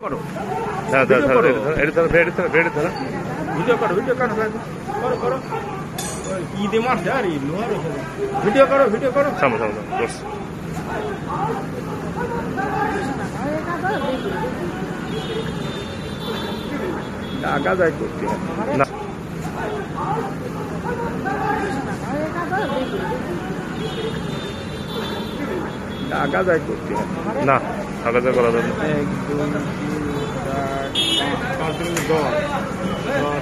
করো। ভিডিও করো। ভিডিও করো ভিডিও করো ঈদে আর ভিডিও করো ভিডিও টাকা যায় করতে না। টাকা যায় করতে না। আগাজা করা যাবে। এক দুই চার পাঁচ